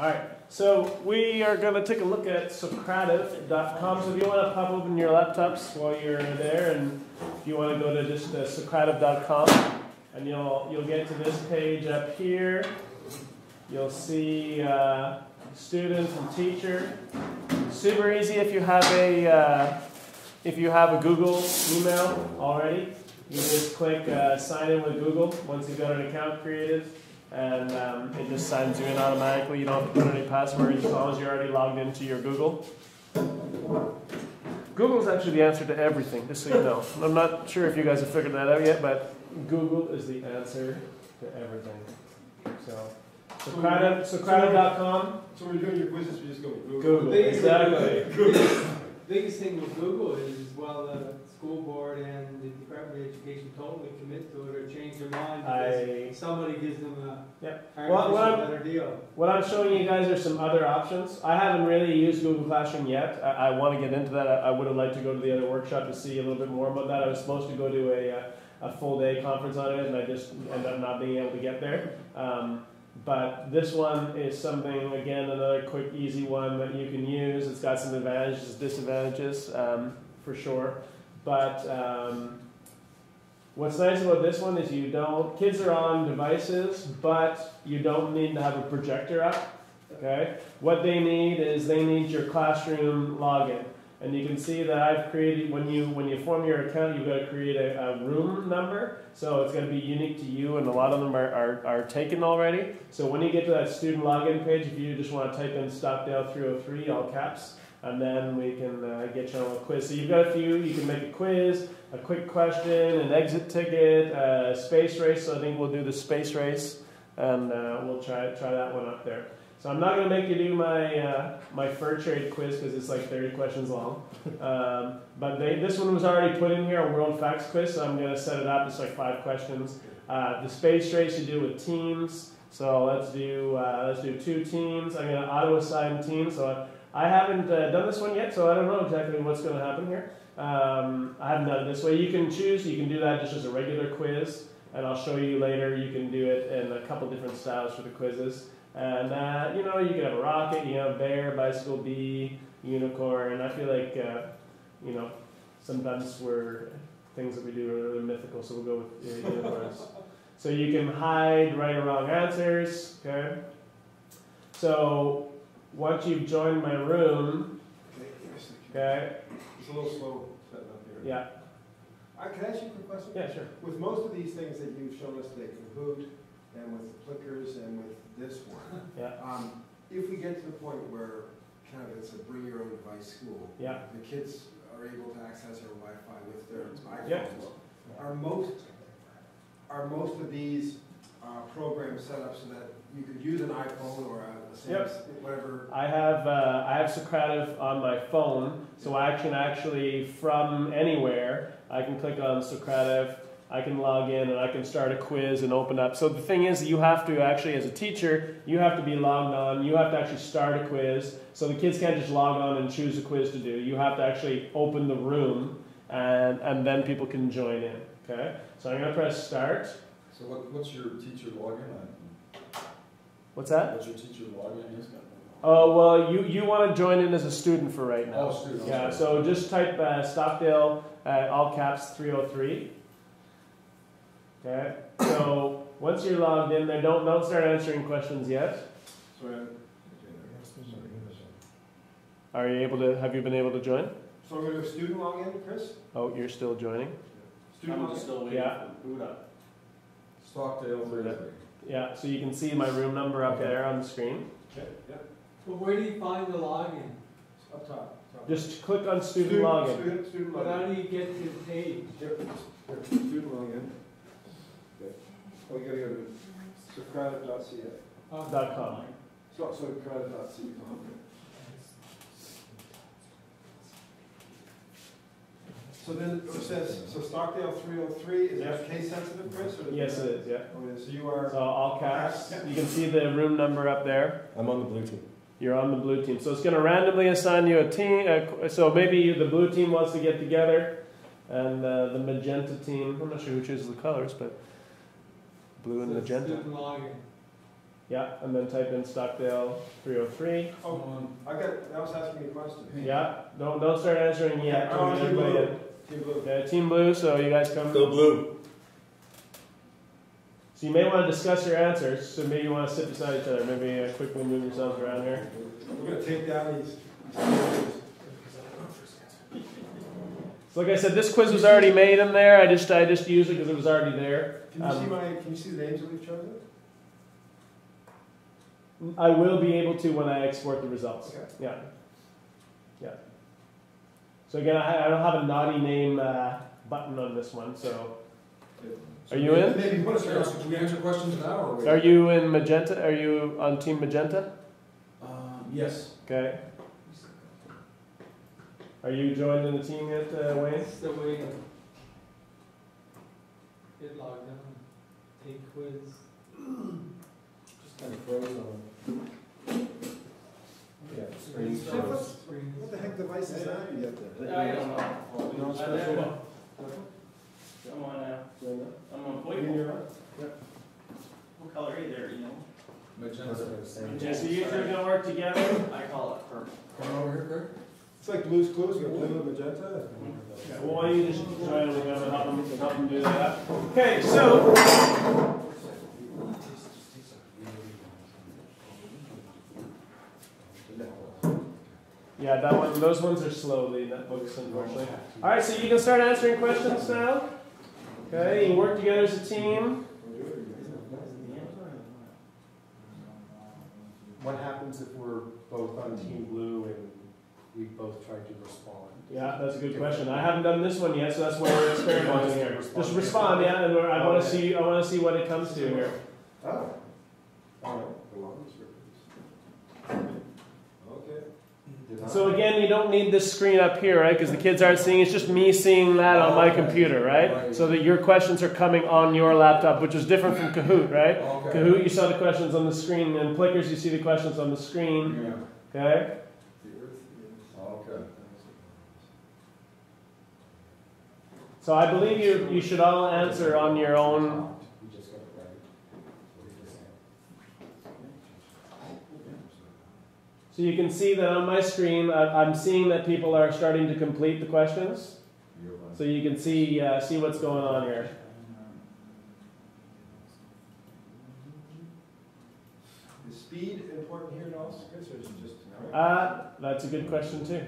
All right, so we are going to take a look at Socrative.com. So if you want to pop open your laptops while you're there, and if you want to go to just uh, Socrative.com, and you'll you'll get to this page up here. You'll see uh, student and teacher. Super easy if you have a uh, if you have a Google email already. You just click uh, sign in with Google once you've got an account created and um, it just signs you in automatically. You don't have to put any passwords as long as you're already logged into your Google. Google's actually the answer to everything, just so you know. I'm not sure if you guys have figured that out yet, but Google is the answer to everything. So, Socrative, Socrative.com. So when you're doing your quizzes, you just go Google. Google, exactly. Biggest thing with Google is, well, the school board and the Department of Education totally commit to it or change their mind I, because somebody gives them a Yep. Well, what I'm- better deal. What I'm showing you guys are some other options. I haven't really used Google Classroom yet. I, I want to get into that. I, I would have liked to go to the other workshop to see a little bit more about that. I was supposed to go to a, uh, a full day conference on it, and I just ended up not being able to get there. Um, but this one is something, again, another quick, easy one that you can use. It's got some advantages, disadvantages, um, for sure. But um, what's nice about this one is you don't, kids are on devices, but you don't need to have a projector up. Okay? What they need is they need your classroom login. And you can see that I've created when you when you form your account, you've got to create a, a room number. So it's going to be unique to you, and a lot of them are, are, are taken already. So when you get to that student login page, if you just want to type in Stockdale 303, all caps, and then we can uh, get you on a quiz. So you've got a few. You can make a quiz, a quick question, an exit ticket, a space race. So I think we'll do the space race, and uh, we'll try try that one up there. So I'm not going to make you do my uh, my fur trade quiz because it's like 30 questions long. Um, but they, this one was already put in here, a world facts quiz. So I'm going to set it up. It's like five questions. Uh, the space race you do with teams. So let's do uh, let's do two teams. I'm going to auto assign teams. So I haven't uh, done this one yet, so I don't know exactly what's going to happen here. Um, I haven't done it this way. You can choose. You can do that just as a regular quiz, and I'll show you later. You can do it in a couple different styles for the quizzes. And uh, you know, you can have a rocket, you have bear, bicycle, bee, unicorn. And I feel like uh, you know, sometimes we're things that we do are really mythical, so we'll go with uh, unicorns. so you can hide right or wrong answers. Okay. So once you've joined my room, Okay, give me a second. okay, It's a little slow setting up here. yeah, Uh, can I ask you a quick question? yeah, sure. With most of these things that you've shown us today, Kahoot, and with Plickers, and with this one, Yeah. um, if we get to the point where kind of it's a bring your own device school, Yeah. the kids are able to access their Wi-Fi with their iPhones, Yeah. are most, are most of these uh, programs set up so that you could use an iPhone or a Yep. Samsung, whatever? I have uh, I have Socrative on my phone, so I can actually from anywhere I can click on Socrative. I can log in and I can start a quiz and open up. So the thing is, you have to actually, as a teacher, you have to be logged on. You have to actually start a quiz. So the kids can't just log on and choose a quiz to do. You have to actually open the room, and and then people can join in. Okay. So I'm gonna press start. So what, what's your teacher login on? What's that? What's your teacher login is? Oh well, you you want to join in as a student for right now. Oh, student, Yeah, sorry. so just type uh, Stockdale, uh, all caps 303. Okay, so once you're logged in there, don't, don't start answering questions yet. Sorry, Are you able to, have you been able to join? So I'm gonna do student login, Chris? Oh, you're still joining? Student I'm login? still waiting Yeah. for boot up. Stockdale, Thursday. Yeah, so you can see my room number up Okay. there on the screen. Okay, yeah, But where do you find the login? up top. top. Just click on student login. Student, student But how do you get to the page? Yep, yep, student login. Okay. Oh, you gotta go to socrative.ca. Oh, uh-huh. Dot com. So, socrative.ca. So then it says, so Stockdale three oh three, is that case sensitive, Chris? or- Yes, it is, yeah. Okay, so you are, So all caps. You can see the room number up there. I'm on the blue team. You're on the blue team. So it's going to randomly assign you a team. Uh, so maybe you, the blue team wants to get together, and uh, the magenta team. I'm not sure who chooses the colors, but blue and Says magenta. Student login. Yeah, and then type in Stockdale 303. Oh, I got, I was asking you a question. Yeah, don't don't start answering yet. Oh, till Team Blue. In. Team Blue. Okay, Team Blue. So you guys come. Go blue. So you may want to discuss your answers. So maybe you want to sit beside each other. Maybe uh, quickly move yourselves around here. We're gonna take down these. So like I said, this quiz was already made in there. I just I just used it because it was already there. Can you see Um, my, can you see the names that we've chosen? I will be able to when I export the results. Okay. Yeah. Yeah. So again, I, I don't have a naughty name uh, button on this one. So Are you in? Maybe you want Should to we answer- should we answer questions now or wait? are you in magenta? Are you on team magenta? Um, yes. Okay. Are you joined in the team yet, uh, Wayne? Still waiting. Get logged on, take quiz. Just kind of froze on. Yeah, screen Screen What the heck device is that you got there? I don't know. You know, I special- know. I'm on, uh, I'm on Wait, Voice. What color are you there, you know? Magenta. Yeah, so you two are gonna work together. I call it purple. Come over here, Greg. It's like Blue's Clues, we got blue and magenta. Okay, well, why don't you just join and gonna help them, help them do that. Okay, so yeah, that one, those ones are slowly netbooks, unfortunately. All right, so you can start answering questions now. Okay, you work together as a team. What happens if we're both on Team Blue and we both try to respond? Yeah, that's a good question. I haven't done this one yet, so that's why we're experimenting here. Just respond, yeah, and I want to see, I want to see what it comes to here. Oh. Oh, Okay. So again, you don't need this screen up here, right? Because the kids aren't seeing. It's just me seeing that on my computer, right? So that your questions are coming on your laptop, which is different from Kahoot, right? Okay. Kahoot, you saw the questions on the screen, and Plickers, you see the questions on the screen. Yeah. Okay. Okay. So I believe you you should all answer on your own. We just got it right. What did you say? So you can see that on my screen, I, I'm seeing that people are starting to complete the questions. So you can see uh, see what's going on here. Is speed important here at all, Chris, or is it just? Uh, that's a good question too.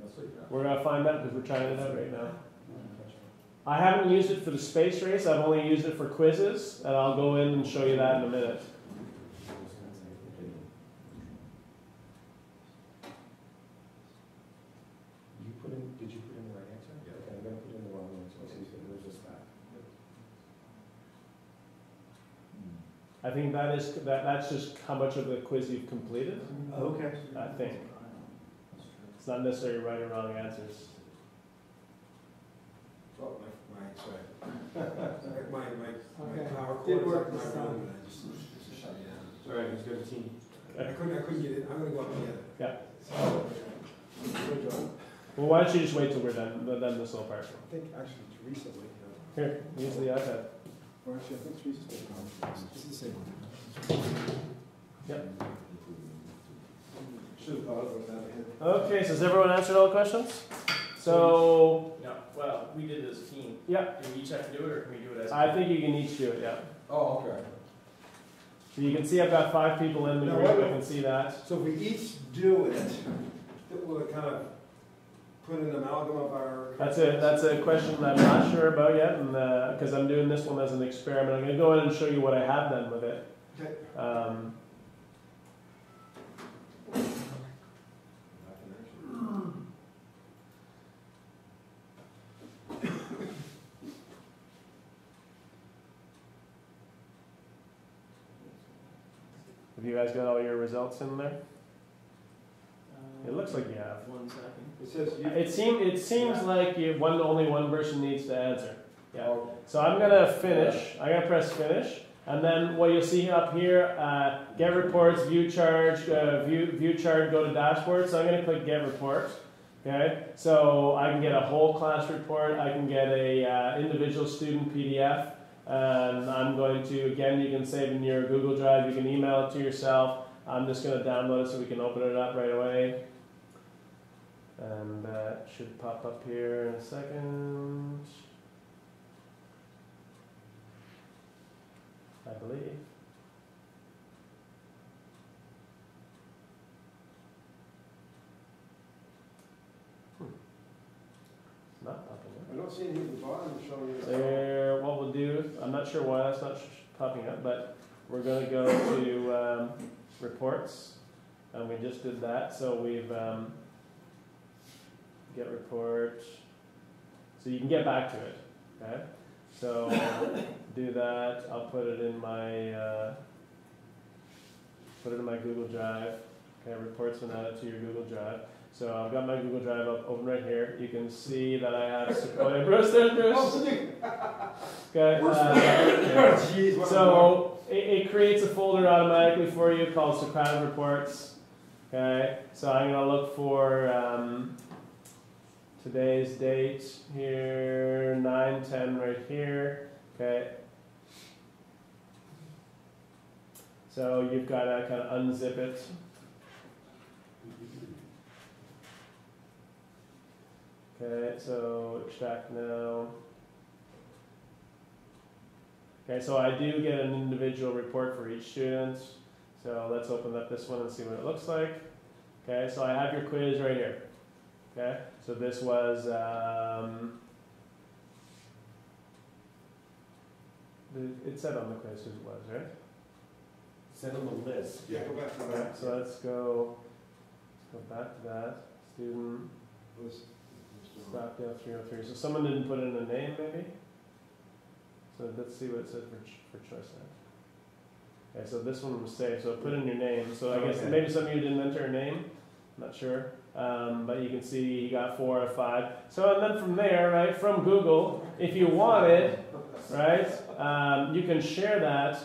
That's it, yeah. We're gonna find out because we're trying it out right now. I haven't used it for the space race. I've only used it for quizzes, and I'll go in and show you that in a minute. You put in, did you put in the right answer? Yeah. Okay, I'm gonna put in the wrong answer. Let's see if it moves us back. I think that is that. That's just how much of the quiz you've completed. Oh, okay. I think it's not necessarily right or wrong answers. Oh, my, my, sorry. My, my, my Okay. power cord. Did is work up this my time. room and I just- just shut it down. All right, who's got a team? I couldn't, I couldn't get it, I'm gonna go up together. Yeah. So, good job. Well, why don't you just wait till we're done, done this little part? I think actually it's recently, Here, use the iPad. Or actually, I think it's recently. It's the same one. Yep. Should have thought of it without. Okay, so has everyone answered all the questions? So No, well, we did this team. Yeah. Do we each have to do it, or can we do it as? a I team? I think you can each do it. Yeah. Oh, okay. So you can see I've got five people in the Now, group. wait a I can see that. So if we each do it, it will kind of put an amalgam of our. That's a that's a question I'm not sure about yet, and because I'm doing this one as an experiment, I'm going to go in and show you what I have done with it. Okay. Um, have you guys got all your results in there? It looks like you have. One second. It says you. It seem it seems like you one only one person needs to answer. Yeah. Oh, So I'm gonna finish. I'm gonna press finish, and then what you'll see up here, uh, get reports, view charge, uh, view view chart, go to dashboard. So I'm gonna click get report. Okay, so I can get a whole class report. I can get a uh, individual student PDF, And I'm going to, again, you can save in your Google Drive, you can email it to yourself. I'm just going to download it so we can open it up right away. And that should pop up here in a second. I believe. Hmm. Not popping up. I don't see anything at the bottom showing you. There, what we'll do, I'm not sure why that's not sh- popping up, but we're gonna go to, um, reports. And we just did that, so we've, um, get report. So you can get back to it, okay? So, do that, I'll put it in my, uh, put it in my Google Drive. Okay, reports and add it to your Google Drive. So I've got my Google Drive up, open right here. You can see that I have Sequoia. Bruce, there's Bruce. Okay. Uh, yeah. A So it, it creates a folder automatically for you called Socrative Reports. Okay, so I'm gonna look for um, today's date here, 9:10 right here. Okay. So you've got to kind of unzip it. Okay, so extract now. Okay, so I do get an individual report for each student. So let's open up this one and see what it looks like. Okay, so I have your quiz right here. Okay, so this was, um, it said on the quiz who it was, right? Send them a list. Yeah, go back to Okay, that. so let's go, let's go back to that. Student, List. Stockdale three oh three. So someone didn't put in a name maybe? So let's see what it said for, ch- for choice then. Okay, so this one was saved, so put in your name. So I guess maybe some of you didn't enter a name, I'm not sure. Um, but you can see he got four out of five. So and then from there, right, from Google, if you wanted, right, um, you can share that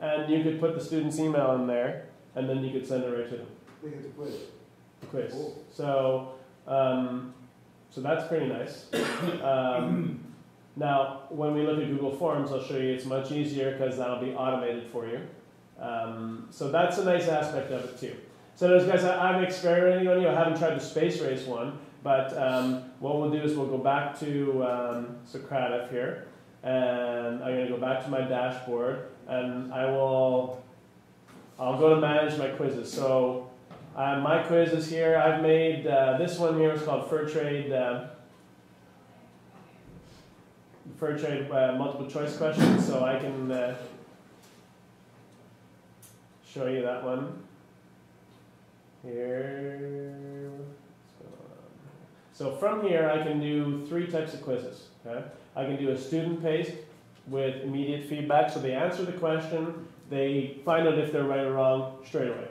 and you could put the student's email in there and then you could send it right to them Look at the quiz. the quiz. Cool. So, um, so that's pretty nice. Um, now, when we look at Google Forms, I'll show you it's much easier because that'll be automated for you. Um, so that's a nice aspect of it too. So those guys, I- I'm experimenting on you. I haven't tried the space race one, but um, what we'll do is we'll go back to um, Socrative here, and I'm going to go back to my dashboard, and I will, I'll go to manage my quizzes. So uh, my quiz is here. I've made uh, this one here is called Fur Trade. Uh, Fur Trade uh, multiple choice questions, so I can uh, show you that one. Here. So from here, I can do three types of quizzes. Okay? I can do a student paced with immediate feedback, so they answer the question, they find out if they're right or wrong straight away.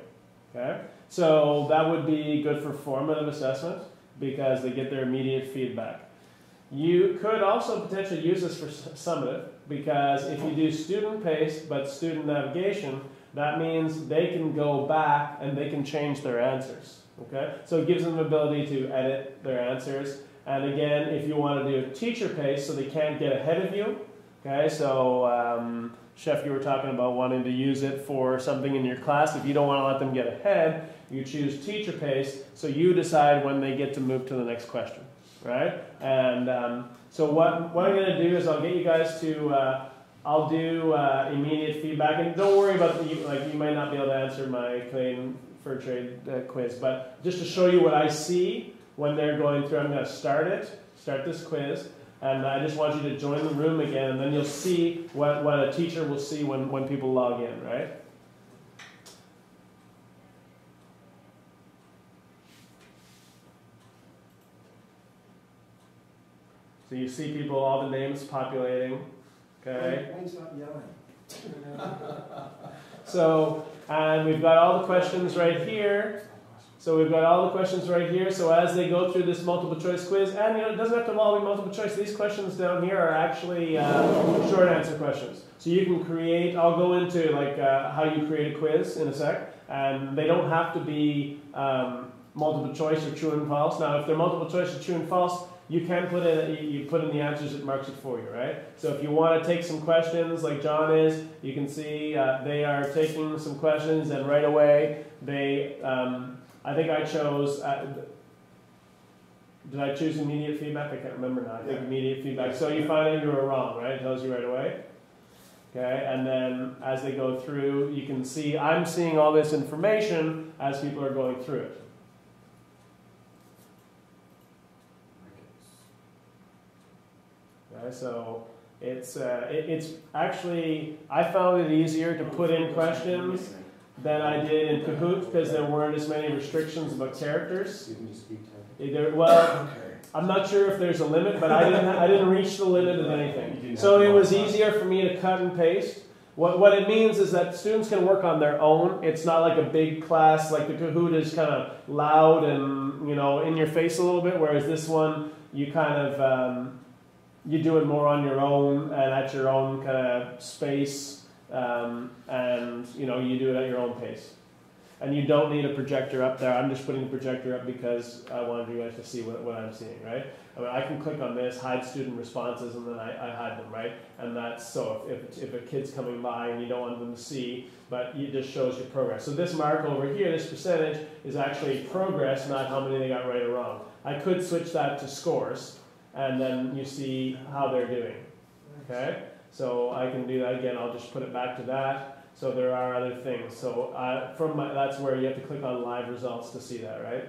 Okay? So that would be good for formative assessment because they get their immediate feedback. You could also potentially use this for summative because if you do student paced but student navigation, that means they can go back and they can change their answers. Okay? So it gives them the ability to edit their answers. And again, if you want to do teacher pace so they can't get ahead of you, okay? So um, Chef, you were talking about wanting to use it for something in your class. If you don't want to let them get ahead, you choose teacher pace, so you decide when they get to move to the next question, right? And um, so what, what I'm going to do is I'll get you guys to, uh, I'll do uh, immediate feedback, and don't worry about the, like you might not be able to answer my Canadian Fur Trade uh, quiz, but just to show you what I see when they're going through, I'm going to start it, start this quiz, and I just want you to join the room again, and then you'll see what, what a teacher will see when, when people log in, right? So you see people, all the names populating, okay? Wayne, stop yelling. So, and we've got all the questions right here. So we've got all the questions right here. So as they go through this multiple choice quiz, and you know, it doesn't have to all be multiple choice. These questions down here are actually uh, short answer questions. So you can create. I'll go into like uh, how you create a quiz in a sec, and they don't have to be um, multiple choice or true and false. Now, if they're multiple choice or true and false, you can put in, you, put in the answers, it marks it for you, right? So if you want to take some questions, like John is, you can see uh, they are taking some questions, and right away they, um, I think I chose. Uh, did I choose immediate feedback? I can't remember now. I think immediate feedback. So you find out you were wrong, right? It tells you right away. Okay, and then as they go through, you can see I'm seeing all this information as people are going through it. Okay, so it's uh, it, it's actually I found it easier to put in questions than I did in Kahoot because there weren't as many restrictions about characters. You can just keep typing. Either, well, I'm not sure if there's a limit, but I didn't I didn't reach the limit of anything. So it was easier for me to cut and paste. What, what it means is that students can work on their own. It's not like a big class, like the Kahoot is kind of loud and you know in your face a little bit, whereas this one you kind of um, you do it more on your own and at your own kind of space, um, and you know you do it at your own pace. And you don't need a projector up there. I'm just putting the projector up because I wanted you guys to see what, what I'm seeing, right? I mean, I can click on this, hide student responses, and then I, I hide them, right? And that's so if, if, if a kid's coming by and you don't want them to see, but it just shows your progress. So this mark over here, this percentage, is actually progress, not how many they got right or wrong. I could switch that to scores, and then you see how they're doing. Okay? So I can do that again. I'll just put it back to that. So there are other things. So uh, from my, that's where you have to click on live results to see that, right?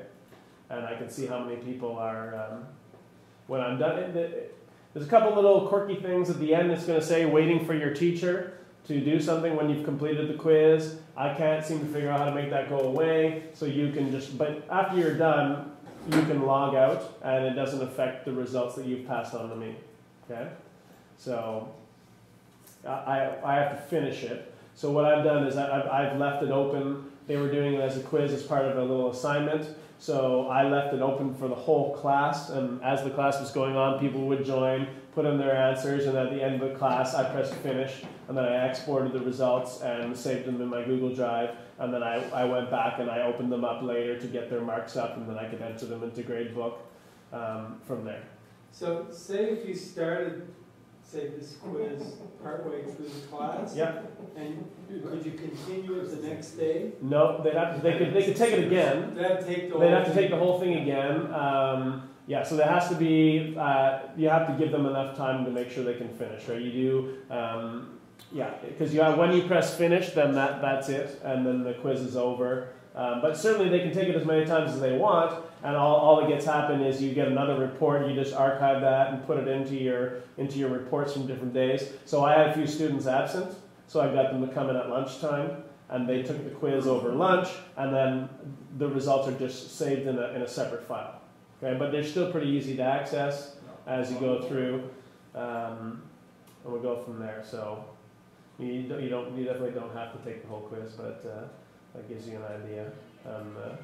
And I can see how many people are. Um, when I'm done, there's a couple little quirky things at the end. It's going to say waiting for your teacher to do something when you've completed the quiz. I can't seem to figure out how to make that go away. So you can just, but after you're done, you can log out, and it doesn't affect the results that you've passed on to me. Okay, so I I have to finish it. So what I've done is I've, I've left it open. They were doing it as a quiz as part of a little assignment. So I left it open for the whole class, and as the class was going on, people would join, put in their answers, and at the end of the class, I pressed finish, and then I exported the results and saved them in my Google Drive, and then I, I went back and I opened them up later to get their marks up, and then I could enter them into Gradebook um, from there. So say if you started, say this quiz partway through the class, Yeah. and could you continue it the next day? No, they'd have to, they could they could take it again. That'd take the whole. They'd have to take the whole thing again. Um, yeah, so there has to be, uh, you have to give them enough time to make sure they can finish, right? You do, um, yeah, because you have, when you press finish, then that, that's it, and then the quiz is over. Um, but certainly they can take it as many times as they want, and all, all that gets happen is you get another report, you just archive that and put it into your, into your reports from different days. So I had a few students absent, so I got them to come in at lunchtime, and they took the quiz over lunch, and then the results are just saved in a, in a separate file. Okay, but they're still pretty easy to access as you go through, um, and we'll go from there. So you don't, you don't you definitely don't have to take the whole quiz, but uh, that gives you an idea. Um, uh,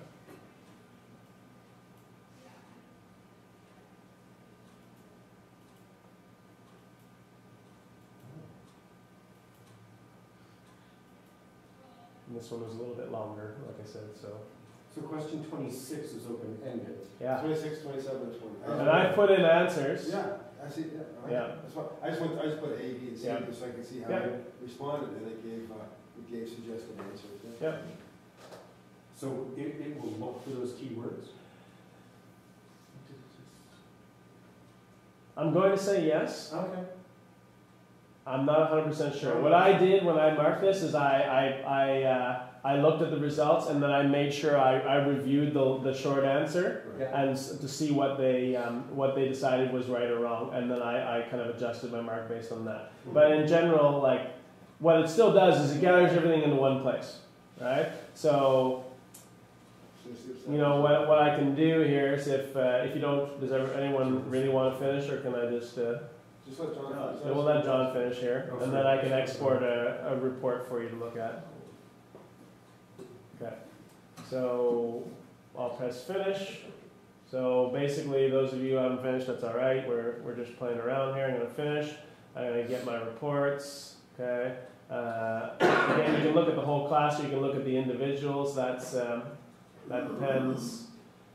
this one was a little bit longer, like I said. So So question twenty-six is open-ended. yeah, Twenty-six, twenty-seven, and twenty. and I put in answers. Yeah, I see, yeah. right. Yeah. That's why, I just went, I just put A, B, and C, Yeah. just so I could see how Yeah. they responded, and they gave, uh, gave suggested answers. yeah. Yeah. So it, it will look for those keywords? I'm going to say yes. Okay. I'm not 100% sure. What I did when I marked this is I, I, I, uh, I looked at the results and then I made sure I, I reviewed the, the short answer and to see what they, um, what they decided was right or wrong. And then I, I kind of adjusted my mark based on that. But in general, like, what it still does is it gathers everything into one place, right? So, So see if you know, what, what I can do here is if, uh, if you don't, does ever, anyone really want to finish or can I just, uh, Just let John. so we'll let John finish here, and then I can export a, a report for you to look at. Okay, so I'll press finish. So basically, those of you who haven't finished, that's all right. We're, we're just playing around here. I'm gonna finish. I'm gonna get my reports. Okay. Uh, again, you can look at the whole class. Or you can look at the individuals. That's um, that depends.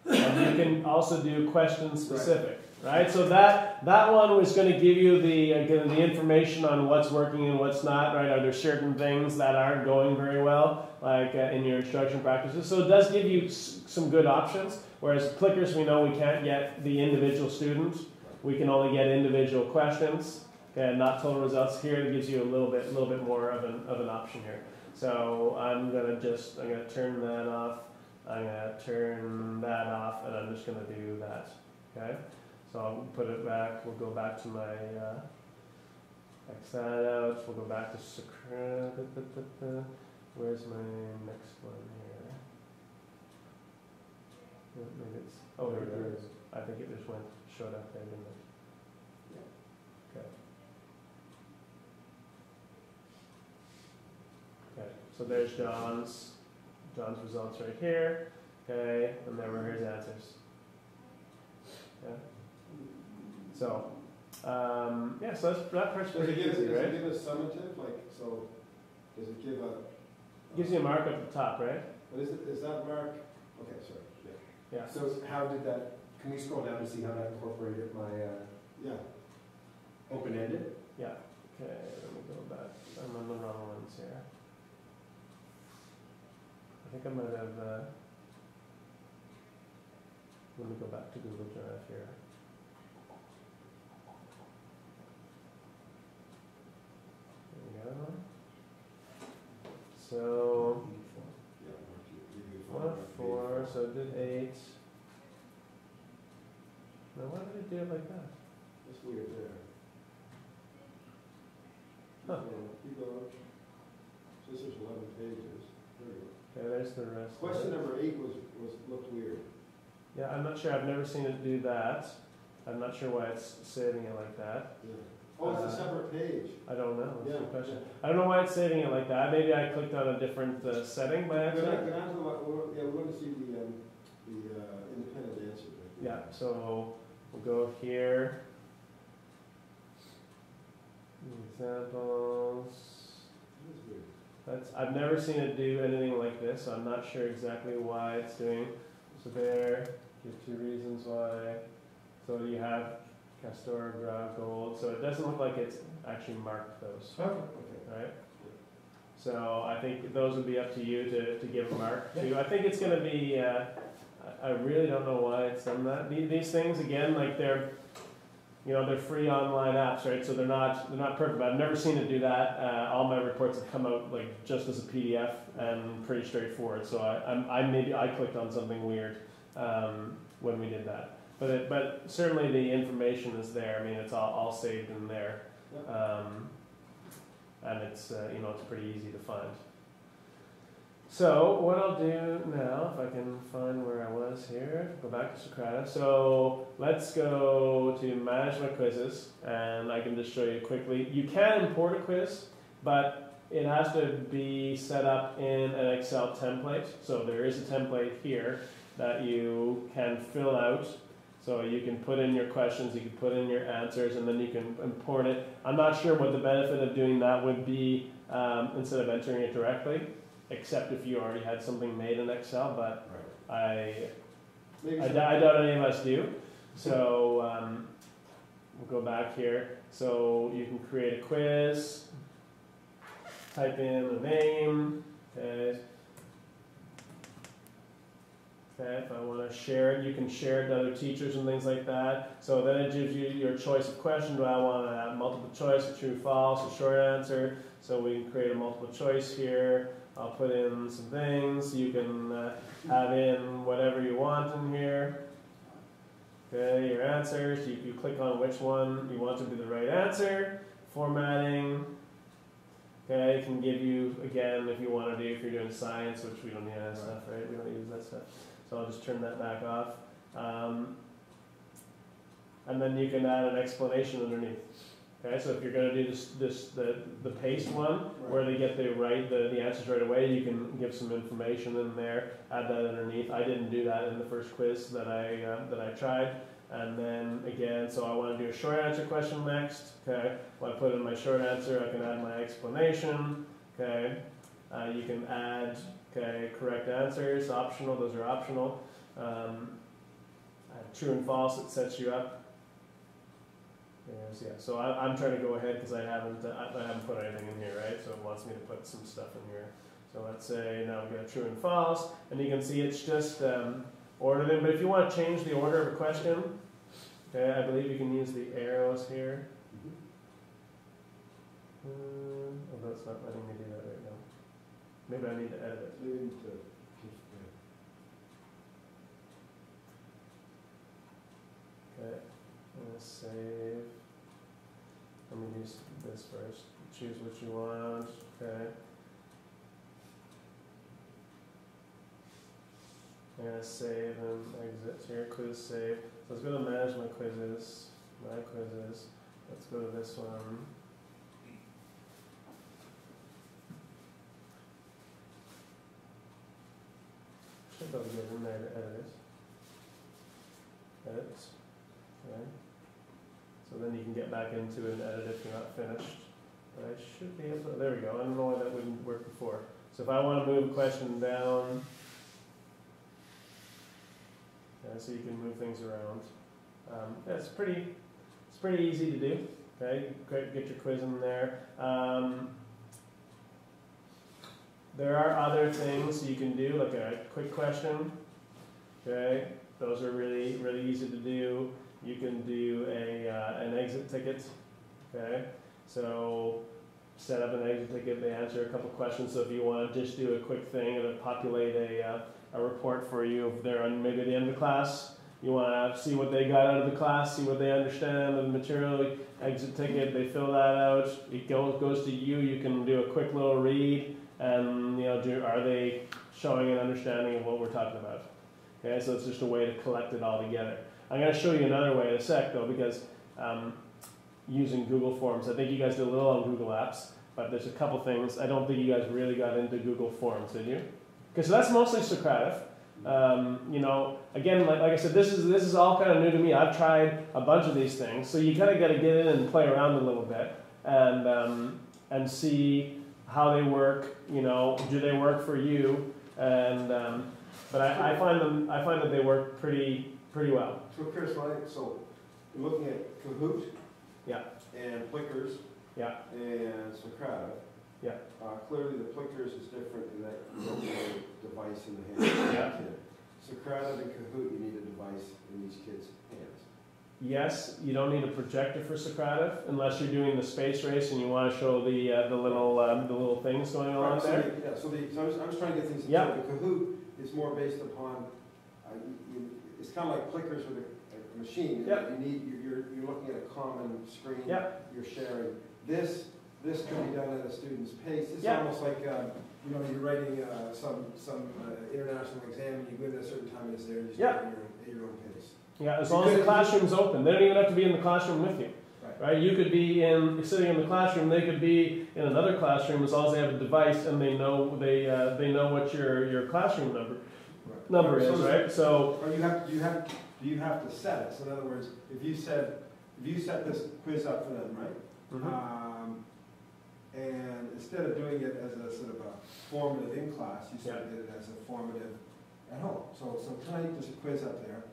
And you can also do question specific. right? So that that one was going to give you the uh, the information on what's working and what's not, right? Are there certain things that aren't going very well, like uh, in your instruction practices? So it does give you s- some good options. Whereas clickers, we know we can't get the individual student. We can only get individual questions, okay, not total results. Here it gives you a little bit, a little bit more of an of an option here. So I'm gonna just I'm gonna turn that off. I'm gonna turn that off, and I'm just gonna do that. Okay. So I'll put it back, we'll go back to my, uh, X that out, we'll go back to da. where's my next one here? Maybe it's, oh, there it is, I think it just went, showed up there, didn't it? Okay. Okay, so there's John's, John's results right here, okay, and there were his answers. Okay. So, um, yeah, so that's, that part's Does it pretty give, easy, does it give a summative, like, so, does it give a? Gives you a mark at the top, right? But is, it, is that mark, okay, sorry, yeah, Yeah. So how did that, can we scroll down to see how that incorporated my, uh, yeah. open-ended? Yeah, okay, let me go back. I'm on the wrong ones here. I think I might have, uh, let me go back to Google Drive here. There we go. So, Yeah, mark you- you do one, mark page four, so it did eight. Now, why did it do it like that? That's weird there. Huh. Going. This is eleven pages. There you go. Okay, there's the rest. of Question it. number eight was, was, looked weird. Yeah, I'm not sure. I've never seen it do that. I'm not sure why it's saving it like that. Yeah. Oh, it's Uh, a separate page. I don't know. That's a Yeah. good question. I don't know why it's saving it like that. Maybe I clicked on a different uh, setting by accident. go down to the, we're- going to see the, um, the, uh, independent answer. right there. Yeah, so we'll go here. Examples. That's I've never seen it do anything like this, so I'm not sure exactly why it's doing. So there, give two reasons why. So you have Castor, Grau, Gold. So it doesn't look like it's actually marked those. Okay. right? So I think those would be up to you to, to give a mark to. I think it's gonna be, uh, I I really don't know why it's done that. These things, again, like they're, you know, they're free online apps, right? So they're not, they're not perfect, but I've never seen it do that. Uh, all my reports have come out like just as a PDF and pretty straightforward. So I, I'm, I maybe, I clicked on something weird, um, when we did that. But it, but certainly the information is there. I mean, it's all, all saved in there. Um, and it's uh, you know it's pretty easy to find. So what I'll do now, if I can find where I was here, go back to Socrative. So let's go to manage my quizzes, and I can just show you quickly. You can import a quiz, but it has to be set up in an Excel template. So there is a template here that you can fill out. So you can put in your questions, you can put in your answers, and then you can import it. I'm not sure what the benefit of doing that would be um, instead of entering it directly, except if you already had something made in Excel, but Right. I, Maybe I, some- doubt any of us do. So um, we'll go back here. So you can create a quiz, type in a name, okay. Okay, if I want to share it, you can share it to other teachers and things like that. So then it gives you your choice of question. Do I want to have multiple choice, a true, false, a short answer? So we can create a multiple choice here. I'll put in some things. You can uh, have in whatever you want in here. Okay, your answers. You, you click on which one you want to be the right answer. Formatting. Okay, it can give you again if you want to do if you're doing science, which we don't need that stuff, right? We don't use that stuff. So I'll just turn that back off. Um, and then you can add an explanation underneath. Okay, so if you're going to do this, this the, the paste one, where they get the right the, the answers right away, you can give some information in there, add that underneath. I didn't do that in the first quiz that I uh, that I tried. And then again, so I want to do a short answer question next. Okay, when I put in my short answer, I can add my explanation. Okay, uh, you can add okay correct answers, optional. Those are optional. Um, uh, true and false. It sets you up. Yes, yeah, so I, I'm trying to go ahead because I haven't, uh, I, I haven't put anything in here, right? So it wants me to put some stuff in here. So let's say now we've got true and false, and you can see it's just um, ordered in. But if you want to change the order of a question, okay, I believe you can use the arrows here. Oh, that's not letting me do that right now. Maybe I need to edit it. Leaving to- Okay, I'm gonna save. Let me use this first. Choose what you want. Okay. I'm gonna save and exit here. Quiz save. So let's go to manage my quizzes. My quizzes. Let's go to this one. Should be able to get in there to edit. Edit. Okay. So then you can get back into and edit if you're not finished. But I should be able to, there we go, I don't know why that wouldn't work before. So if I wanna move a question down, yeah, so you can move things around. Um, yeah, it's pretty, it's pretty easy to do, okay, get your quiz in there. Um, there are other things you can do, like a quick question, okay, those are really, really easy to do. You can do a, uh, an exit ticket, okay? So set up an exit ticket, they answer a couple questions, so if you wanna just do a quick thing, it'll populate a, uh, a report for you if they're on maybe at the end of the class. You wanna see what they got out of the class, see what they understand of the material, exit ticket, they fill that out, it goes, goes to you, you can do a quick little read, and, you know, do, are they showing an understanding of what we're talking about? Okay, so it's just a way to collect it all together. I'm going to show you another way in a sec, though, because um, using Google Forms, I think you guys did a little on Google Apps, but there's a couple things. I don't think you guys really got into Google Forms, did you? Because that's mostly Socrative. Um, you know, again, like, like I said, this is this is all kind of new to me. I've tried a bunch of these things, so you kind of got to get in and play around a little bit and um, and see how they work. You know, do they work for you? And um, but I, I find them I find that they work pretty pretty well. So Chris, right, so you're looking at Kahoot. Yeah. And Plickers. Yeah. And Socrative. Yeah. Uh, clearly the Plickers is different in that you don't need a device in the hand of the kid. Socrative and Kahoot, you need a device in these kids' hands. Yes, you don't need a projector for Socrative unless you're doing the space race and you want to show the uh, the little um, the little things going on Right, so there. the- Yeah, so the, so I'm just, I'm just trying to get things. Yeah. The Kahoot is more based upon, uh, you, it's kind of like clickers with a, a machine. Yeah. You need, you're, you're, you're looking at a common screen. Yeah. You're sharing. This, this can be done at a student's pace. It's Yeah. almost like, um, you know, you're writing, uh, some, some, uh, international exam and you go in at a certain time and it's there you start at your, your own pace. Yeah, as long as the classroom's open, they don't even have to be in the classroom with you. Right. Right? You could be in sitting in the classroom. They could be in another classroom as long as they have a device and they know they uh, they know what your your classroom number. Number is. is- Right? So Or you have, do you have, do you have to set it? So in other words, if you said, if you set this quiz up for them, right? mhm. Um, and instead of doing it as a sort of a formative in class, you sort of did it as a formative at home. So, so tonight, there's a quiz up there.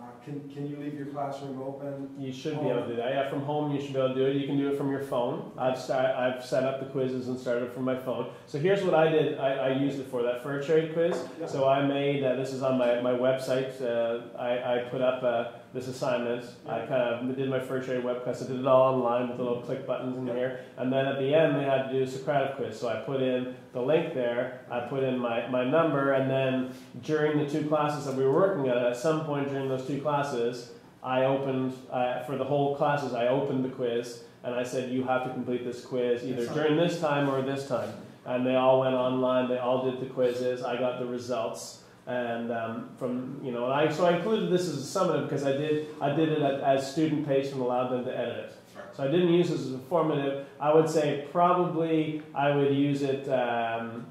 Uh, can, can you leave your classroom open? you should be able to do that. Yeah, from home you should be able to do it. You can do it from your phone. I've start, I've set up the quizzes and started from my phone. So here's what I did. I, I used it for that fur trade quiz. So I made, uh, this is on my, my website, uh, I, I put up uh, this assignment. I kind of did my fur trade web class. I did it all online with the little click buttons in Yeah. here. And then at the end, they had to do a Socrative quiz. So I put in the link there, I put in my, my number, and then during the two classes that we were working on, at some point during those two classes, I opened, uh, for the whole classes, I opened the quiz and I said, you have to complete this quiz either during this time or this time. And they all went online, they all did the quizzes, I got the results. And um, from, you know, and I, so I included this as a summative because I did, I did it at, as student paced and allowed them to edit it. So I didn't use this as a formative. I would say probably I would use it um,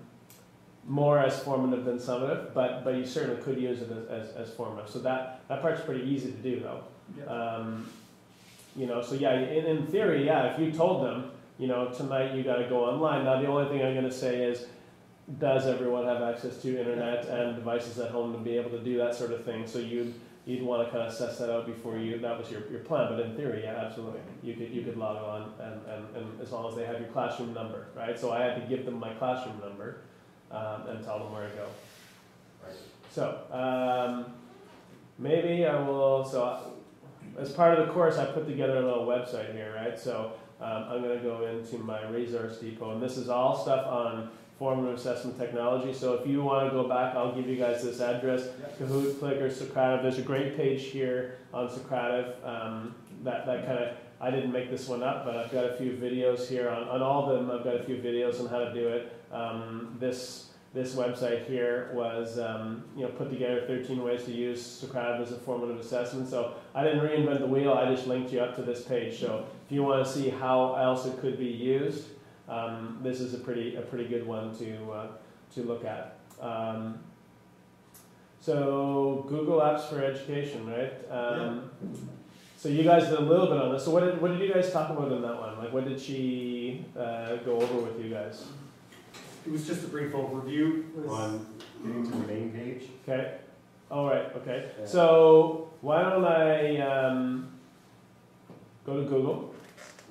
more as formative than summative, but, but you certainly could use it as, as, as formative. So that, that part's pretty easy to do though. Um, you know, so yeah, in, in theory, yeah, if you told them, you know, tonight you got to go online. Now the only thing I'm going to say is, does everyone have access to internet and devices at home to be able to do that sort of thing? So you'd you'd want to kind of assess that out before you, that was your, your plan, but in theory, yeah, absolutely. You could, you could log on and, and, and as long as they have your classroom number, right? So I had to give them my classroom number, um, and tell them where to go. Right. So, um, maybe I will, so I- as part of the course, I put together a little website here, right? So, um, I'm gonna go into my resource depot, and this is all stuff on formative assessment technology. So if you wanna go back, I'll give you guys this address, Kahoot, Clicker, Socrative. There's a great page here on Socrative. Um, that that kind of I didn't make this one up, but I've got a few videos here on, on all of them. I've got a few videos on how to do it. Um, this this website here was um, you know put together 13 ways to use Socrative as a formative assessment. So I didn't reinvent the wheel. I just linked you up to this page. So if you want to see how else it could be used, um, this is a pretty a pretty good one to uh, to look at. Um, so Google Apps for Education, right? Um, So you guys did a little bit on this. So what did what did you guys talk about in that one? Like what did she uh, go over with you guys? It was just a brief overview on getting to the main page. Okay. All right. Okay. Yeah. So why don't I um, go to Google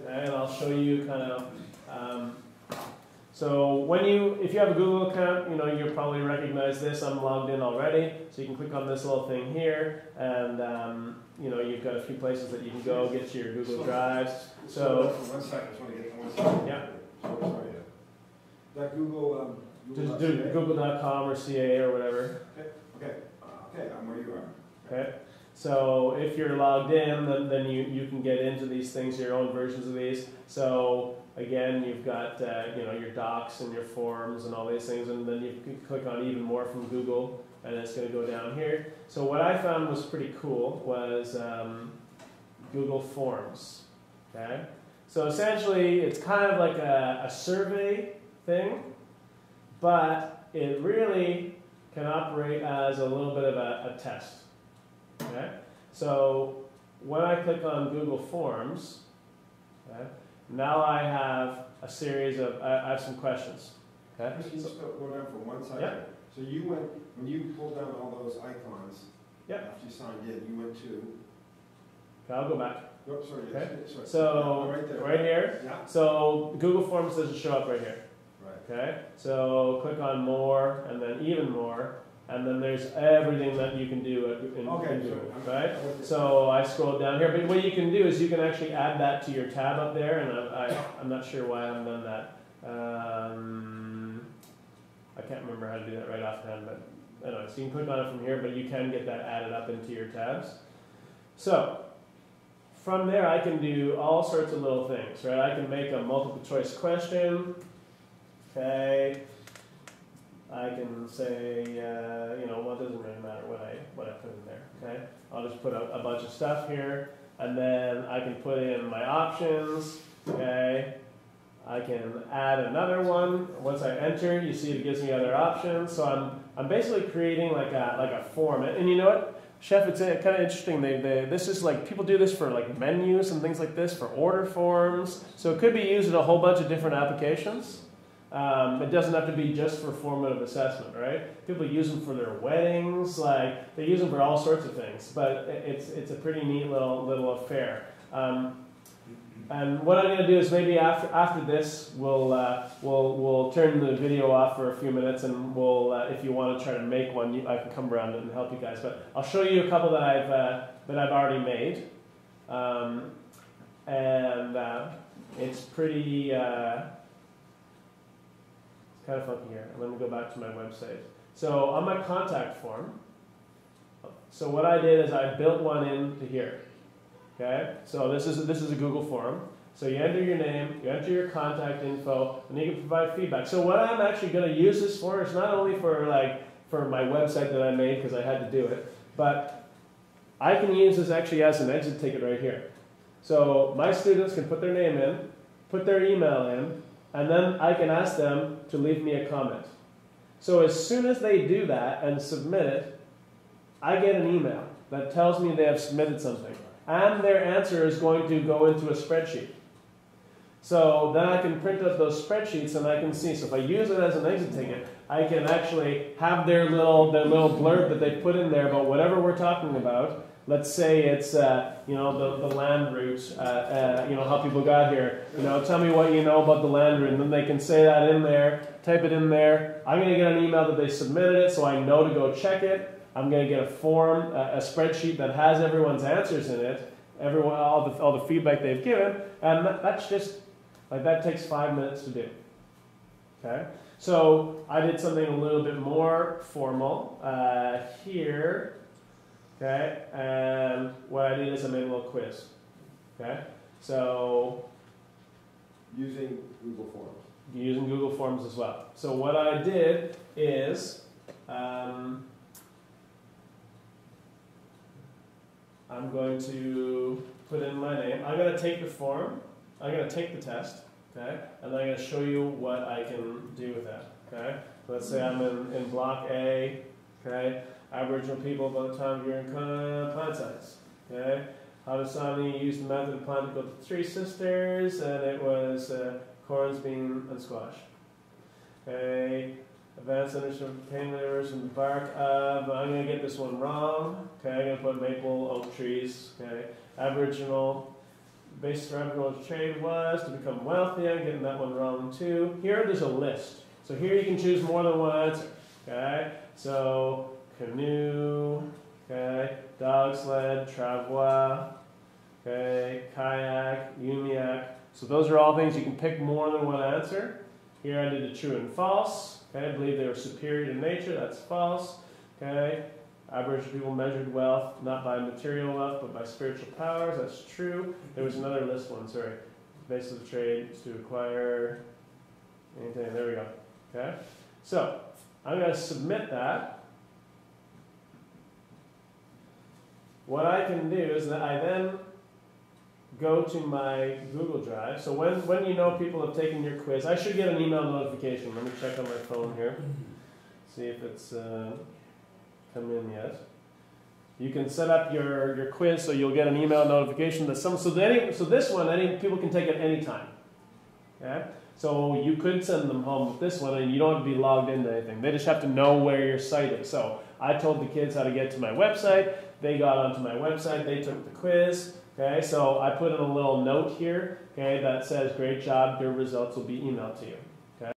and I'll show you kind of. Um, so when you, if you have a Google account, you know you'll probably recognize this. I'm logged in already, so you can click on this little thing here, and um, you know you've got a few places that you can go get to your Google Drives. So one second, just want to get one second. Yeah. Sorry. That Google, um. Google.com or CA or whatever. Okay, uh, okay, I'm where you are. Okay. So if you're logged in, then, then you, you can get into these things, your own versions of these. So again, you've got uh, you know your docs and your forms and all these things, and then you can click on even more from Google, and it's going to go down here. So what I found was pretty cool was um, Google Forms. Okay. So essentially, it's kind of like a, a survey thing, but it really can operate as a little bit of a, a test. Okay? So when I click on Google Forms, okay, now I have a series of, I, I have some questions. Okay? Can you just go down for one second? Yeah. So you went, when you pulled down all those icons. Yeah. After you signed in, you went to, Okay, I'll go back. oh, sorry, Okay. yes, sorry. So Yeah, Right there. right here, Yeah, so Google Forms doesn't show up right here. right. Okay? So click on more and then even more, and then there's everything that you can do in, in Okay, Google. so. Right? I'm with you. So I scrolled down here, but what you can do is you can actually add that to your tab up there, and I, I'm not sure why I haven't done that. Um, I can't remember how to do that right offhand, but anyway, so you can click on it from here, but you can get that added up into your tabs. So from there, I can do all sorts of little things, right? I can make a multiple choice question. Okay. I can say, uh, you know, well, it doesn't really matter what I what I put in there. Okay, I'll just put a, a bunch of stuff here, and then I can put in my options. Okay, I can add another one. Once I enter, you see it gives me other options. So I'm I'm basically creating like a like a form. And, you know what, Chef, it's uh, kind of interesting. They, they this is like people do this for like menus and things like this for order forms. So it could be used in a whole bunch of different applications. Um, it doesn't have to be just for formative assessment, right? People use them for their weddings, like they use them for all sorts of things. But it's it's a pretty neat little little affair. Um, and what I'm going to do is maybe after after this, we'll uh, we'll we'll turn the video off for a few minutes, and we'll uh, if you want to try to make one, you, I can come around and help you guys. But I'll show you a couple that I've uh, that I've already made, um, and uh, it's pretty. Kind of funky here. Let me go back to my website. So on my contact form, so what I did is I built one into here. Okay, so this is this is a Google form. So you enter your name, you enter your contact info, and you can provide feedback. So what I'm actually going to use this for is not only for like for my website that I made because I had to do it, but I can use this actually as an exit ticket right here. So my students can put their name in, put their email in, and then I can ask them to leave me a comment. So as soon as they do that and submit it, I get an email that tells me they have submitted something. And their answer is going to go into a spreadsheet. So then I can print out those spreadsheets and I can see. So if I use it as an exit ticket, I can actually have their little their little blurb that they put in there about whatever we're talking about. Let's say it's uh, you know the, the land route, uh, uh, you know how people got here. You know, tell me what you know about the land route, and then they can say that in there, type it in there. I'm going to get an email that they submitted it, so I know to go check it. I'm going to get a form, a, a spreadsheet that has everyone's answers in it, everyone all the all the feedback they've given, and that, that's just like that takes five minutes to do. Okay. So I did something a little bit more formal uh, here. Okay, and what I did is I made a little quiz. Okay, so Using Google Forms. using Google Forms as well. So what I did is um, I'm going to put in my name. I'm going to take the form. I'm going to take the test. Okay, and then I'm going to show you what I can do with that. Okay, let's say I'm in, in block A. Okay, Aboriginal people by the time you're in plant science. Okay, Haudenosaunee used the method of planting to the three sisters, and it was uh, corns, bean, and squash. Okay, advanced understanding of pain layers and the bark of. I'm gonna get this one wrong. Okay, I'm gonna put maple, oak trees. Okay, Aboriginal. Basis for Aboriginal trade was to become wealthy. I'm getting that one wrong too. Here, there's a list. So here you can choose more than one answer. Okay, so canoe. Okay, dog sled, travois. Okay, kayak, umiak. So those are all things you can pick more than one answer. Here I did a true and false. Okay, I believe they were superior to nature. That's false. Okay, Aboriginal people measured wealth not by material wealth but by spiritual powers. That's true. There was another list one. Sorry, basis of trade is to acquire anything. There we go. Okay, so I'm going to submit that. What I can do is that I then go to my Google Drive. So when, when you know people have taken your quiz, I should get an email notification. Let me check on my phone here. See if it's uh, come in yet. You can set up your, your quiz so you'll get an email notification that some so any, so this one any people can take it anytime. Okay? So you could send them home with this one and you don't have to be logged into anything. They just have to know where your site is. So I told the kids how to get to my website. They got onto my website, they took the quiz. Okay, so I put in a little note here, okay, that says, great job, your results will be emailed to you.